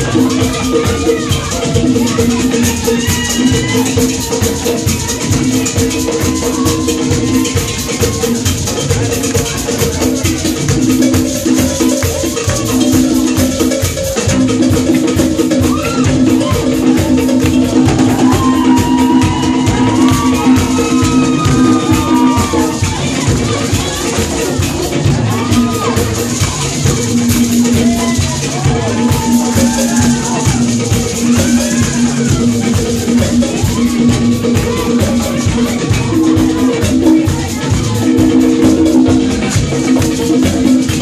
Thank Música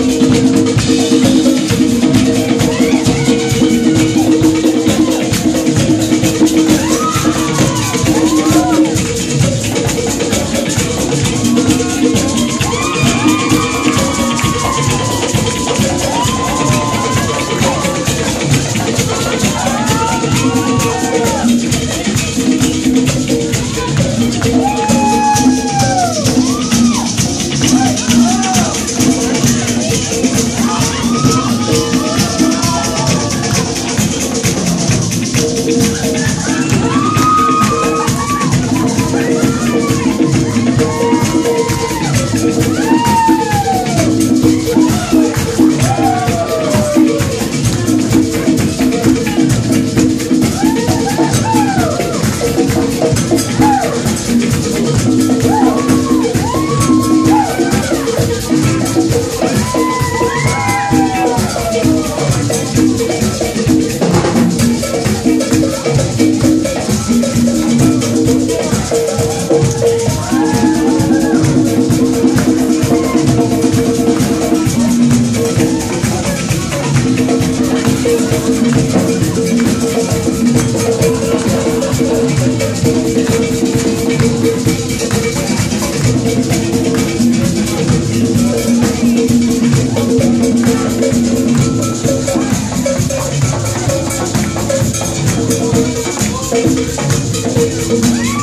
Música